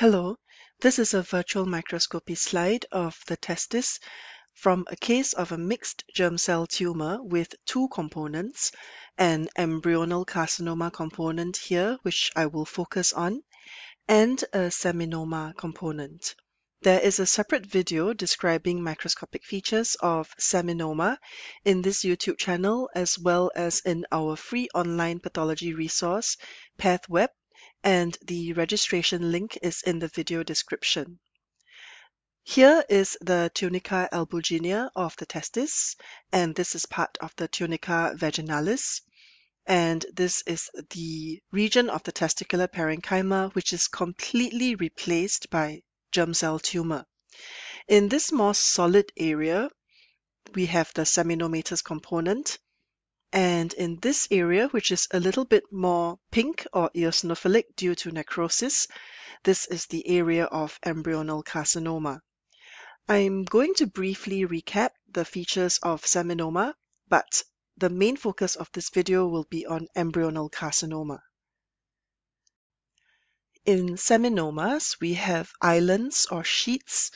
Hello, this is a virtual microscopy slide of the testis from a case of a mixed germ cell tumor with two components, an embryonal carcinoma component here, which I will focus on, and a seminoma component. There is a separate video describing microscopic features of seminoma in this YouTube channel, as well as in our free online pathology resource, PathWeb, and the registration link is in the video description. Here is the tunica albuginea of the testis, and this is part of the tunica vaginalis. And this is the region of the testicular parenchyma, which is completely replaced by germ cell tumor. In this more solid area, we have the seminomatous component. And in this area, which is a little bit more pink or eosinophilic due to necrosis, this is the area of embryonal carcinoma. I'm going to briefly recap the features of seminoma, but the main focus of this video will be on embryonal carcinoma. In seminomas, we have islands or sheets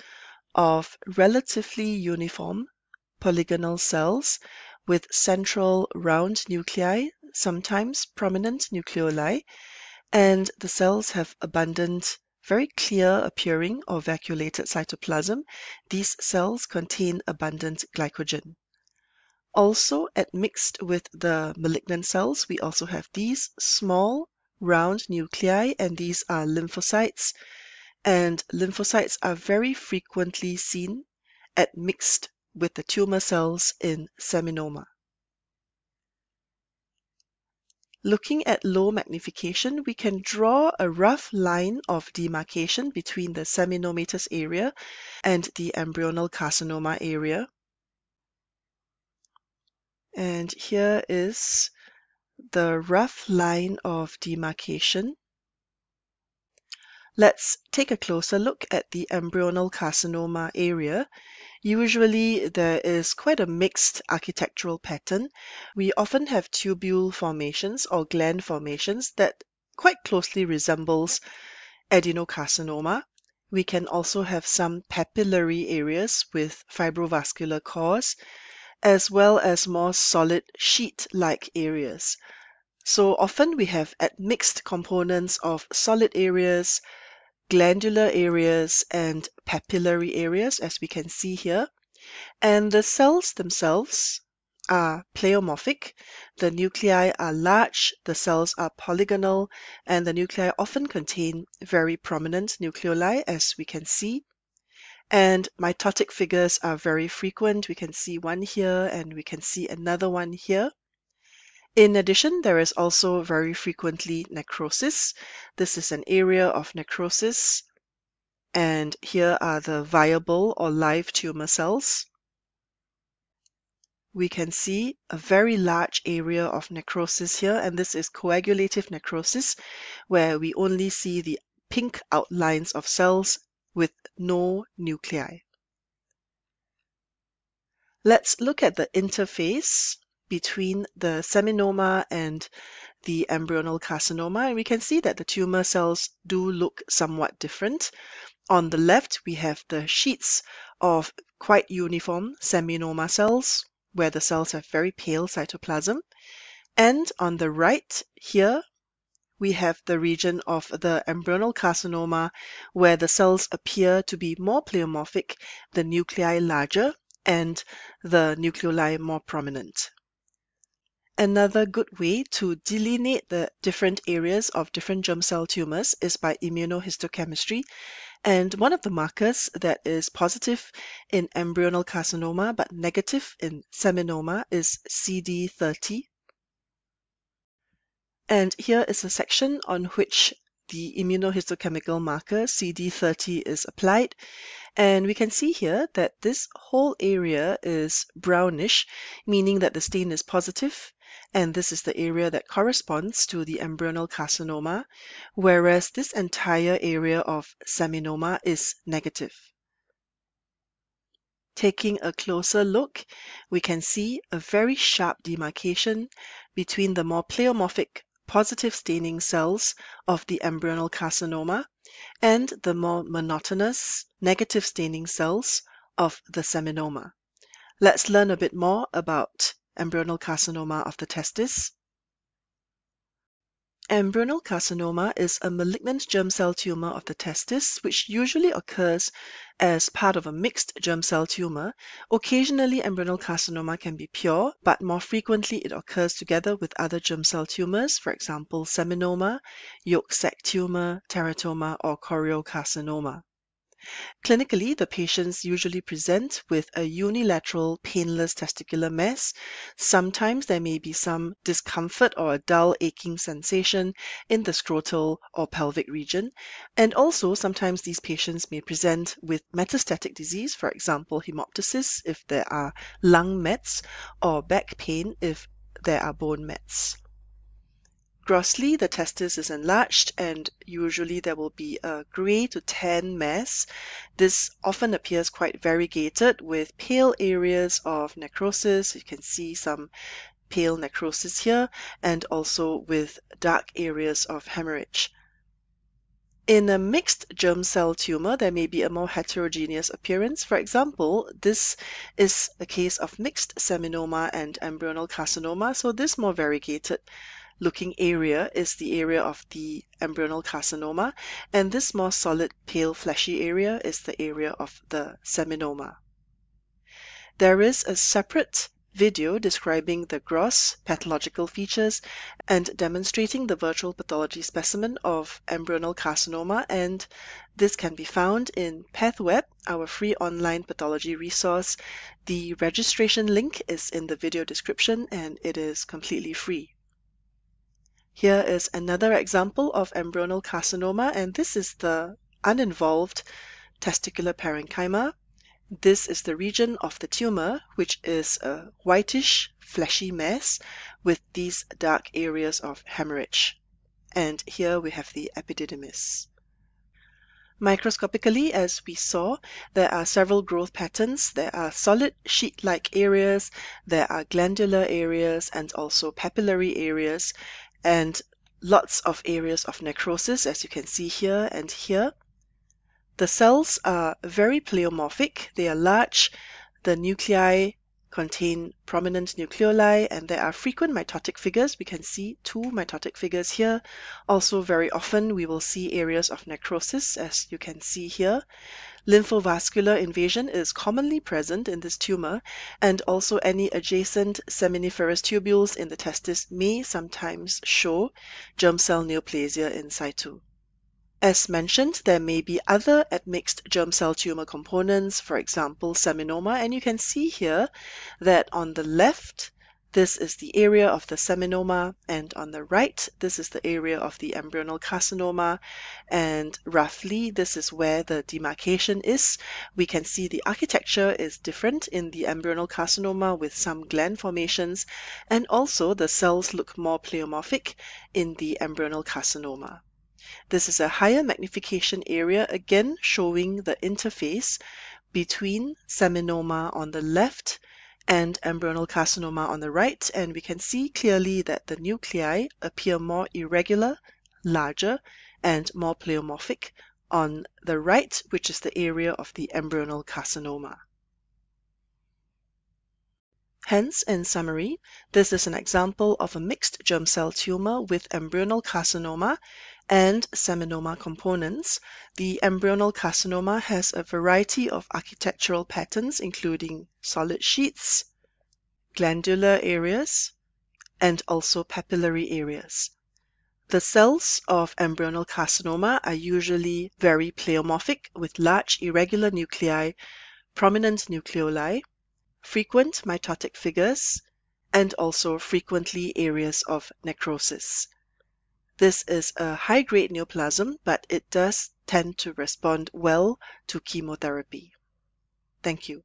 of relatively uniform polygonal cells with central round nuclei, sometimes prominent nucleoli, and the cells have abundant, very clear appearing or vacuolated cytoplasm. These cells contain abundant glycogen. Also, admixed with the malignant cells, we also have these small round nuclei, and these are lymphocytes. And lymphocytes are very frequently seen admixed with the tumor cells in seminoma. Looking at low magnification, we can draw a rough line of demarcation between the seminomatous area and the embryonal carcinoma area. And here is the rough line of demarcation. Let's take a closer look at the embryonal carcinoma area. Usually there is quite a mixed architectural pattern. We often have tubule formations or gland formations that quite closely resembles adenocarcinoma. We can also have some papillary areas with fibrovascular cores as well as more solid sheet-like areas. So often we have admixed components of solid areas, glandular areas, and papillary areas, as we can see here. And the cells themselves are pleomorphic. The nuclei are large, the cells are polygonal, and the nuclei often contain very prominent nucleoli, as we can see. And mitotic figures are very frequent. We can see one here and we can see another one here. In addition, there is also very frequently necrosis. This is an area of necrosis. And here are the viable or live tumor cells. We can see a very large area of necrosis here, and this is coagulative necrosis, where we only see the pink outlines of cells with no nuclei. Let's look at the interface between the seminoma and the embryonal carcinoma, and we can see that the tumor cells do look somewhat different. On the left, we have the sheets of quite uniform seminoma cells, where the cells have very pale cytoplasm. And on the right here, we have the region of the embryonal carcinoma where the cells appear to be more pleomorphic, the nuclei larger, and the nucleoli more prominent. Another good way to delineate the different areas of different germ cell tumors is by immunohistochemistry. And one of the markers that is positive in embryonal carcinoma but negative in seminoma is CD30. And here is a section on which the immunohistochemical marker CD30 is applied. And we can see here that this whole area is brownish, meaning that the stain is positive, and this is the area that corresponds to the embryonal carcinoma, whereas this entire area of seminoma is negative. Taking a closer look, we can see a very sharp demarcation between the more pleomorphic positive staining cells of the embryonal carcinoma and the more monotonous negative staining cells of the seminoma. Let's learn a bit more about embryonal carcinoma of the testis. Embryonal carcinoma is a malignant germ cell tumor of the testis, which usually occurs as part of a mixed germ cell tumor. Occasionally, embryonal carcinoma can be pure, but more frequently it occurs together with other germ cell tumors, for example, seminoma, yolk sac tumor, teratoma, or choriocarcinoma. Clinically, the patients usually present with a unilateral painless testicular mass. Sometimes there may be some discomfort or a dull aching sensation in the scrotal or pelvic region. And also, sometimes these patients may present with metastatic disease, for example, hemoptysis if there are lung mets, or back pain if there are bone mets. Grossly, the testis is enlarged and usually there will be a gray to tan mass. This often appears quite variegated with pale areas of necrosis. You can see some pale necrosis here and also with dark areas of hemorrhage. In a mixed germ cell tumor, there may be a more heterogeneous appearance. For example, this is a case of mixed seminoma and embryonal carcinoma, so this more variegated looking area is the area of the embryonal carcinoma, and this more solid, pale, fleshy area is the area of the seminoma. There is a separate video describing the gross pathological features and demonstrating the virtual pathology specimen of embryonal carcinoma and this can be found in PathWeb, our free online pathology resource. The registration link is in the video description and it is completely free. Here is another example of embryonal carcinoma, and this is the uninvolved testicular parenchyma. This is the region of the tumor, which is a whitish, fleshy mass with these dark areas of hemorrhage. And here we have the epididymis. Microscopically, as we saw, there are several growth patterns. There are solid sheet-like areas, there are glandular areas, and also papillary areas and lots of areas of necrosis, as you can see here and here. The cells are very pleomorphic. They are large. The nuclei contain prominent nucleoli and there are frequent mitotic figures. We can see two mitotic figures here. Also very often we will see areas of necrosis as you can see here. Lymphovascular invasion is commonly present in this tumor, and also any adjacent seminiferous tubules in the testis may sometimes show germ cell neoplasia in situ. As mentioned, there may be other admixed germ cell tumor components, for example, seminoma, and you can see here that on the left this is the area of the seminoma, and on the right, this is the area of the embryonal carcinoma, and roughly this is where the demarcation is. We can see the architecture is different in the embryonal carcinoma with some gland formations, and also the cells look more pleomorphic in the embryonal carcinoma. This is a higher magnification area, again showing the interface between seminoma on the left and embryonal carcinoma on the right, and we can see clearly that the nuclei appear more irregular, larger, and more pleomorphic on the right, which is the area of the embryonal carcinoma. Hence, in summary, this is an example of a mixed germ cell tumor with embryonal carcinoma and seminoma components. The embryonal carcinoma has a variety of architectural patterns, including solid sheets, glandular areas, and also papillary areas. The cells of embryonal carcinoma are usually very pleomorphic with large irregular nuclei, prominent nucleoli, frequent mitotic figures, and also frequently areas of necrosis. This is a high-grade neoplasm, but it does tend to respond well to chemotherapy. Thank you.